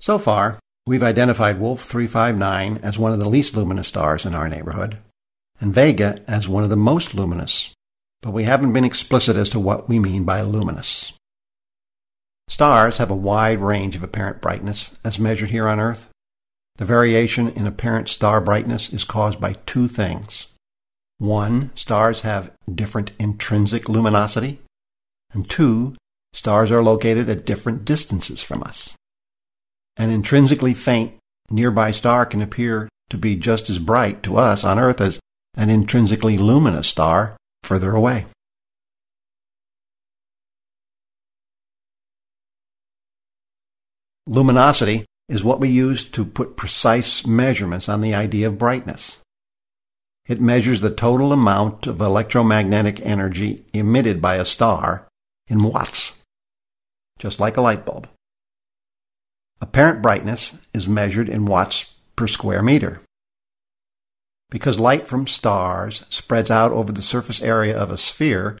So far, we've identified Wolf 359 as one of the least luminous stars in our neighborhood, and Vega as one of the most luminous, but we haven't been explicit as to what we mean by luminous. Stars have a wide range of apparent brightness as measured here on Earth. The variation in apparent star brightness is caused by two things. One, stars have different intrinsic luminosity, and two, stars are located at different distances from us. An intrinsically faint nearby star can appear to be just as bright to us on Earth as an intrinsically luminous star further away. Luminosity is what we use to put precise measurements on the idea of brightness. It measures the total amount of electromagnetic energy emitted by a star in watts, just like a light bulb. Apparent brightness is measured in watts per square meter. Because light from stars spreads out over the surface area of a sphere,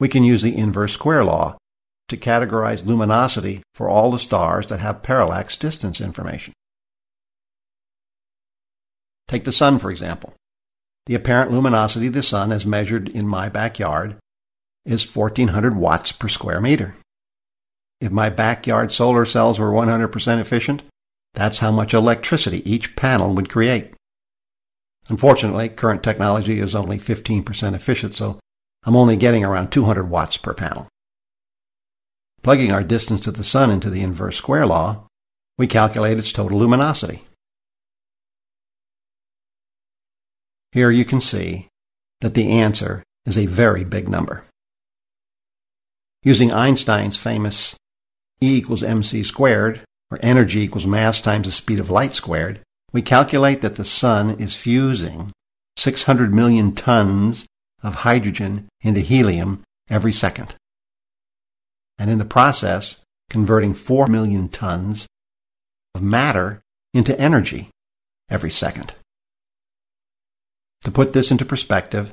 we can use the inverse square law to categorize luminosity for all the stars that have parallax distance information. Take the Sun, for example. The apparent luminosity of the Sun, as measured in my backyard, is 1400 watts per square meter. If my backyard solar cells were 100% efficient, that's how much electricity each panel would create. Unfortunately, current technology is only 15% efficient, so I'm only getting around 200 watts per panel. Plugging our distance to the Sun into the inverse square law, we calculate its total luminosity. Here you can see that the answer is a very big number. Using Einstein's famous E equals mc squared, or energy equals mass times the speed of light squared, we calculate that the Sun is fusing 600 million tons of hydrogen into helium every second and in the process converting 4 million tons of matter into energy every second. To put this into perspective,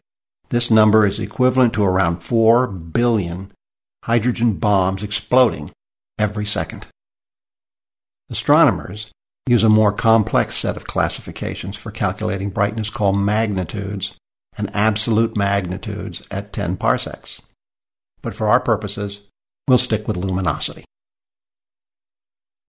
this number is equivalent to around 4 billion hydrogen bombs exploding every second. Astronomers use a more complex set of classifications for calculating brightness called magnitudes and absolute magnitudes at 10 parsecs. But for our purposes, we'll stick with luminosity.